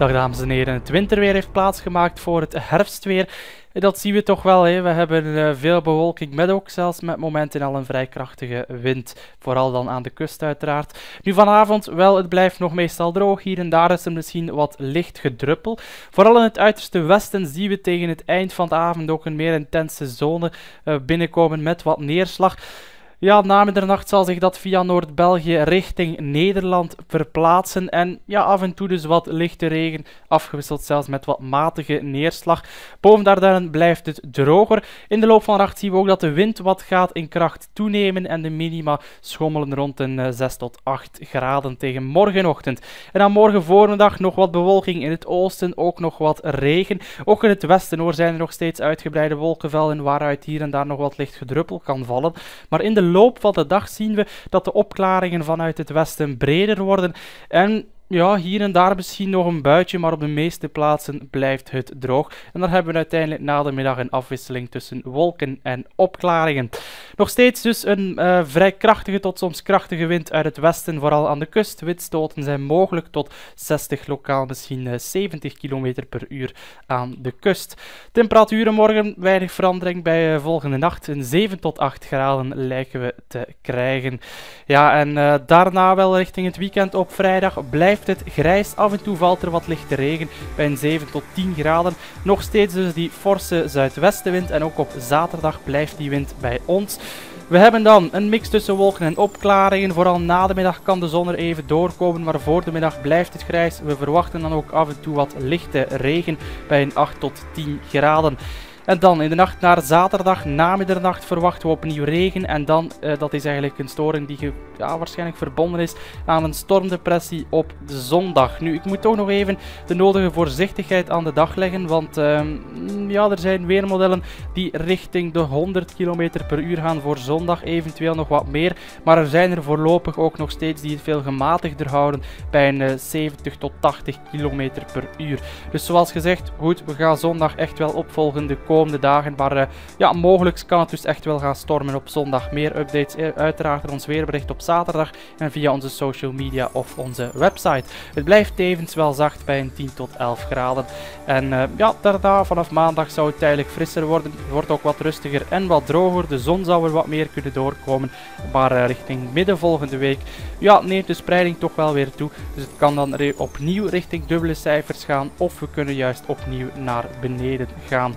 Dag dames en heren, het winterweer heeft plaatsgemaakt voor het herfstweer. Dat zien we toch wel. Hè. We hebben uh, veel bewolking met ook zelfs met momenten al een vrij krachtige wind. Vooral dan aan de kust uiteraard. Nu vanavond wel, het blijft nog meestal droog. Hier en daar is er misschien wat licht gedruppel. Vooral in het uiterste westen zien we tegen het eind van de avond ook een meer intense zone uh, binnenkomen met wat neerslag. Ja, na middernacht zal zich dat via Noord-België richting Nederland verplaatsen. En ja, af en toe dus wat lichte regen, afgewisseld zelfs met wat matige neerslag. Boven Dardenne blijft het droger. In de loop van de nacht zien we ook dat de wind wat gaat in kracht toenemen en de minima schommelen rond een 6 tot 8 graden tegen morgenochtend. En dan morgen voormiddag nog wat bewolking in het oosten, ook nog wat regen. Ook in het westen hoor zijn er nog steeds uitgebreide wolkenvelden waaruit hier en daar nog wat licht gedruppel kan vallen. Maar in de loop van de dag zien we dat de opklaringen vanuit het westen breder worden. En ja, hier en daar misschien nog een buitje, maar op de meeste plaatsen blijft het droog. En dan hebben we uiteindelijk na de middag een afwisseling tussen wolken en opklaringen. Nog steeds dus een uh, vrij krachtige tot soms krachtige wind uit het westen, vooral aan de kust. Windstoten zijn mogelijk tot 60, lokaal misschien uh, 70 km per uur aan de kust. Temperaturen morgen weinig verandering bij uh, volgende nacht. Een 7 tot 8 graden lijken we te krijgen. Ja, en daarna wel richting het weekend op vrijdag blijft het grijs. Af en toe valt er wat lichte regen bij een 7 tot 10 graden. Nog steeds dus die forse zuidwestenwind en ook op zaterdag blijft die wind bij ons. We hebben dan een mix tussen wolken en opklaringen. Vooral na de middag kan de zon er even doorkomen, maar voor de middag blijft het grijs. We verwachten dan ook af en toe wat lichte regen bij een 8 tot 10 graden. En dan in de nacht naar zaterdag, na middernacht, verwachten we opnieuw regen. En dan, uh, dat is eigenlijk een storing die ja, waarschijnlijk verbonden is aan een stormdepressie op zondag. Nu, ik moet toch nog even de nodige voorzichtigheid aan de dag leggen. Want uh, ja, er zijn weermodellen die richting de 100 km per uur gaan voor zondag. Eventueel nog wat meer. Maar er zijn er voorlopig ook nog steeds die het veel gematigder houden. Bij een uh, 70 tot 80 km per uur. Dus zoals gezegd, goed, we gaan zondag echt wel opvolgen de komende dagen. Maar uh, ja, mogelijk kan het dus echt wel gaan stormen op zondag. Meer updates uh, uiteraard in ons weerbericht op zaterdag en via onze social media of onze website. Het blijft tevens wel zacht bij een 10 tot 11 graden. En uh, ja, daarna vanaf maandag zou het tijdelijk frisser worden. Het wordt ook wat rustiger en wat droger. De zon zou er wat meer kunnen doorkomen. Maar richting midden volgende week ja, neemt de spreiding toch wel weer toe. Dus het kan dan opnieuw richting dubbele cijfers gaan. Of we kunnen juist opnieuw naar beneden gaan.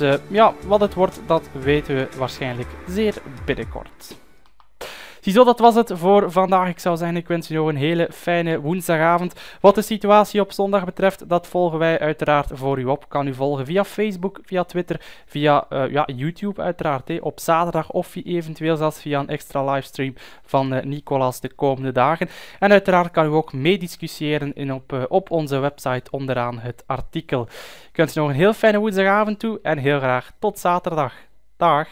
Uh, ja, wat het wordt, dat weten we waarschijnlijk zeer binnenkort. Ziezo, dat was het voor vandaag. Ik zou zeggen, ik wens nog een hele fijne woensdagavond. Wat de situatie op zondag betreft, dat volgen wij uiteraard voor u op. Kan u volgen via Facebook, via Twitter, via uh, ja, YouTube uiteraard. Op zaterdag of eventueel zelfs via een extra livestream van uh, Nicolas de komende dagen. En uiteraard kan u ook meediscussiëren in op, uh, op onze website onderaan het artikel. Ik wens je nog een heel fijne woensdagavond toe en heel graag tot zaterdag. Dag!